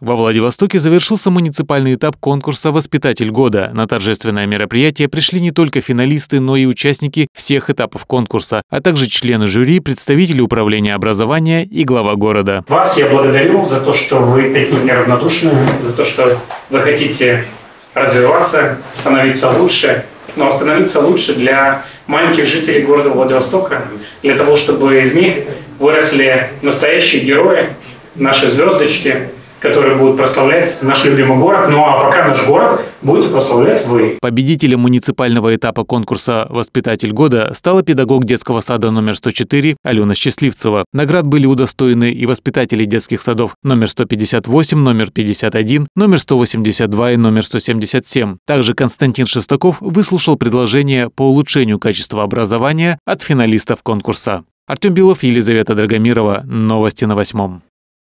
Во Владивостоке завершился муниципальный этап конкурса «Воспитатель года». На торжественное мероприятие пришли не только финалисты, но и участники всех этапов конкурса, а также члены жюри, представители управления образования и глава города. Вас я благодарю за то, что вы такие неравнодушные, за то, что вы хотите развиваться, становиться лучше, но становиться лучше для маленьких жителей города Владивостока, для того, чтобы из них выросли настоящие герои, наши звездочки, которые будут прославлять наш любимый город. Ну а пока наш город будете прославлять вы. Победителем муниципального этапа конкурса «Воспитатель года» стала педагог детского сада номер 104 Алена Счастливцева. Наград были удостоены и воспитатели детских садов номер 158, номер 51, номер 182 и номер 177. Также Константин Шестаков выслушал предложения по улучшению качества образования от финалистов конкурса. Артем Белов, Елизавета Драгомирова. Новости на восьмом.